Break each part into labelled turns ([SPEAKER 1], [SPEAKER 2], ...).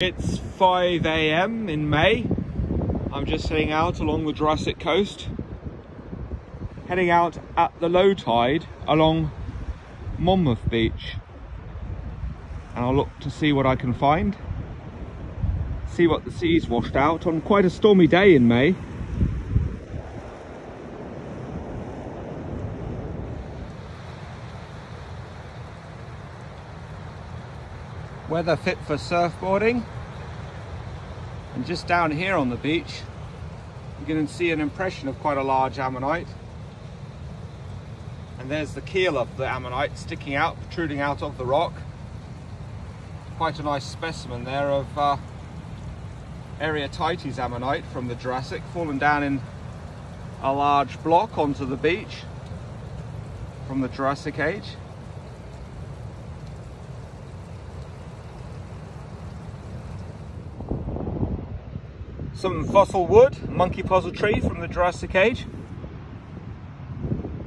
[SPEAKER 1] It's 5 a.m. in May. I'm just heading out along the Jurassic coast. Heading out at the low tide along Monmouth Beach. And I'll look to see what I can find. See what the sea's washed out on quite a stormy day in May. Weather fit for surfboarding. And just down here on the beach, you can see an impression of quite a large ammonite. And there's the keel of the ammonite sticking out, protruding out of the rock. Quite a nice specimen there of uh, Arietites ammonite from the Jurassic, fallen down in a large block onto the beach from the Jurassic age. Some fossil wood, monkey puzzle tree from the Jurassic age.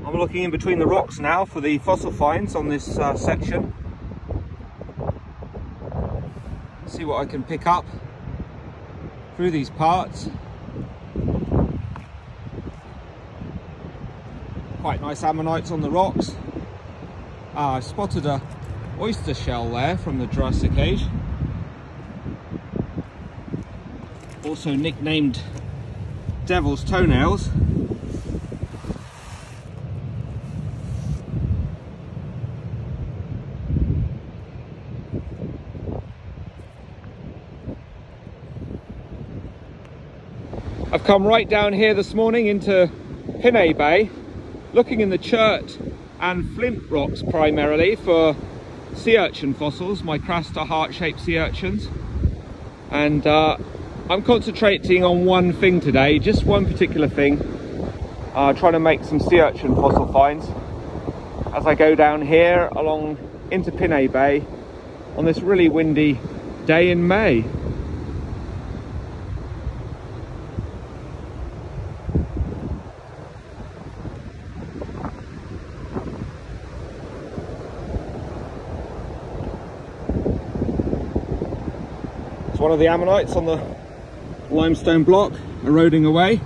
[SPEAKER 1] I'm looking in between the rocks now for the fossil finds on this uh, section. See what I can pick up through these parts. Quite nice ammonites on the rocks. Ah, I spotted a oyster shell there from the Jurassic age. Also nicknamed Devil's Toenails. I've come right down here this morning into Pinhay Bay, looking in the chert and flint rocks primarily for sea urchin fossils, Micraster heart-shaped sea urchins. And uh, I'm concentrating on one thing today, just one particular thing. Uh, trying to make some sea urchin fossil finds as I go down here along into Pinhay Bay on this really windy day in May. It's one of the ammonites on the limestone block eroding away.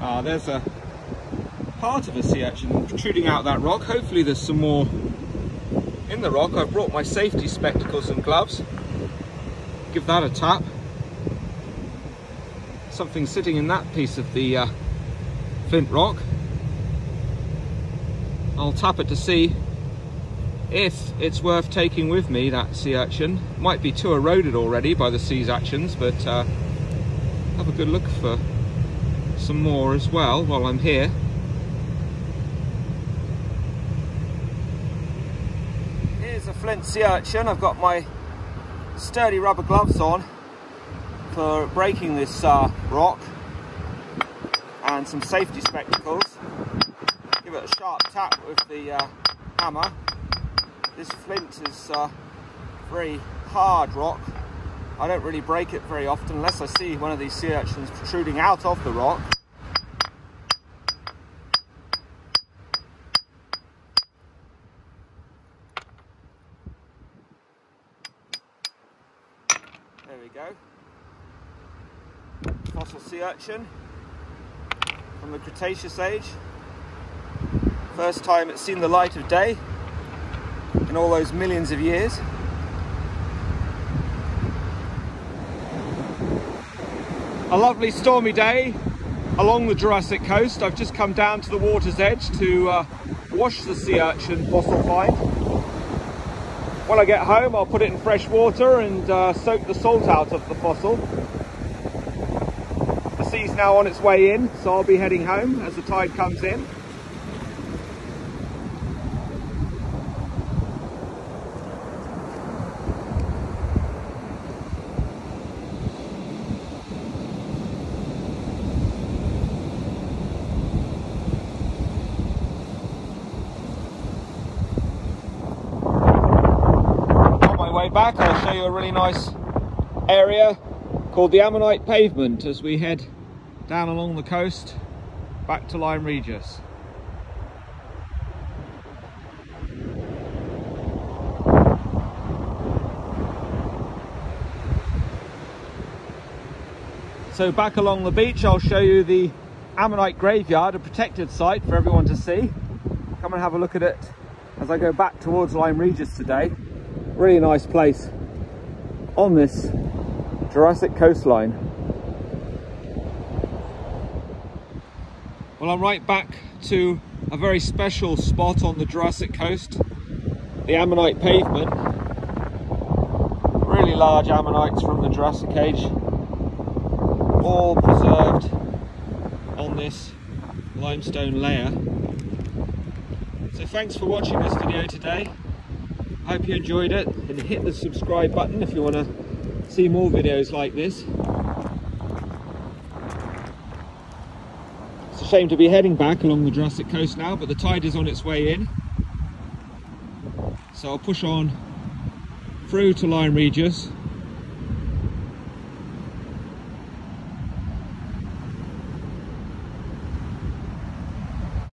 [SPEAKER 1] Ah, there's a part of a sea urchin protruding out that rock. Hopefully there's some more in the rock. I've brought my safety spectacles and gloves. Give that a tap. Something sitting in that piece of the uh, flint rock. I'll tap it to see if it's worth taking with me, that sea urchin. Might be too eroded already by the sea's actions, but uh, have a good look for some more as well while I'm here. Here's a flint sea urchin. I've got my sturdy rubber gloves on for breaking this uh, rock and some safety spectacles. Give it a sharp tap with the uh, hammer. This flint is uh, very hard rock. I don't really break it very often unless I see one of these sea urchins protruding out of the rock. There we go. Fossil sea urchin from the Cretaceous age. First time it's seen the light of day in all those millions of years. A lovely stormy day along the Jurassic coast. I've just come down to the water's edge to uh, wash the sea urchin fossil find. When I get home I'll put it in fresh water and uh, soak the salt out of the fossil now on its way in, so I'll be heading home as the tide comes in. On my way back, I'll show you a really nice area called the Ammonite Pavement as we head down along the coast back to Lyme Regis. So back along the beach I'll show you the Ammonite graveyard, a protected site for everyone to see. Come and have a look at it as I go back towards Lyme Regis today. Really nice place on this Jurassic coastline. Well, I'm right back to a very special spot on the Jurassic coast, the Ammonite pavement. Really large ammonites from the Jurassic age, all preserved on this limestone layer. So thanks for watching this video today. I hope you enjoyed it and hit the subscribe button if you want to see more videos like this. Shame to be heading back along the Jurassic coast now, but the tide is on its way in. So I'll push on through to Lyme Regis